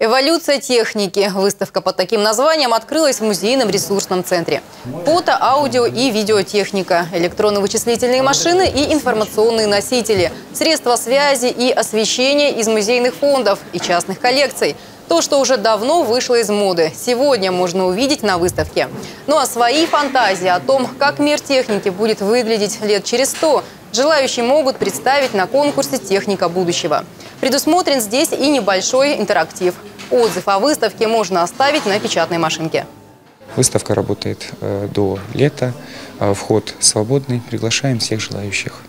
Эволюция техники. Выставка под таким названием открылась в музейном ресурсном центре. Фото, аудио и видеотехника, электронно-вычислительные машины и информационные носители, средства связи и освещения из музейных фондов и частных коллекций. То, что уже давно вышло из моды, сегодня можно увидеть на выставке. Ну а свои фантазии о том, как мир техники будет выглядеть лет через сто, желающие могут представить на конкурсе «Техника будущего». Предусмотрен здесь и небольшой интерактив. Отзыв о выставке можно оставить на печатной машинке. Выставка работает э, до лета, э, вход свободный, приглашаем всех желающих.